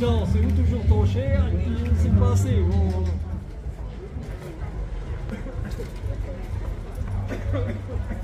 c'est ou toujours trop cher, puis c'est pas assez. Bon.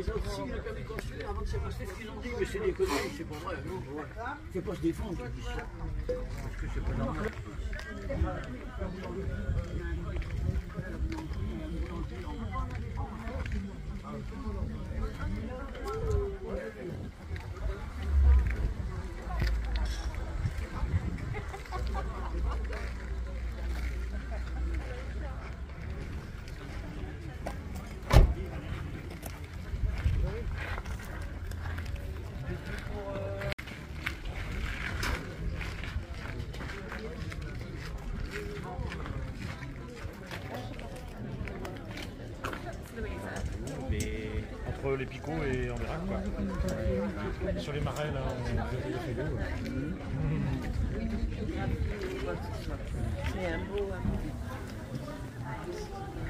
les autres civils qui avaient construit avant de se passer ce qu'ils ont dit, mais c'est des conneries, c'est pas vrai. Non. C'est pas se défendre ça. Parce que c'est pas normal. Mais entre les picots et en Irak, quoi. Sur les marais, là, on fait C'est un beau. Voilà. Euh,